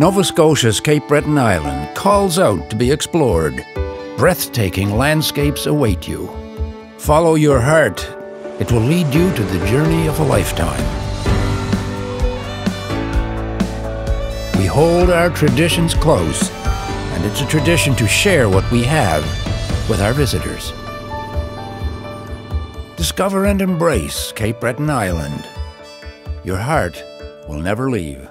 Nova Scotia's Cape Breton Island calls out to be explored. Breathtaking landscapes await you. Follow your heart. It will lead you to the journey of a lifetime. We hold our traditions close, and it's a tradition to share what we have with our visitors. Discover and embrace Cape Breton Island. Your heart will never leave.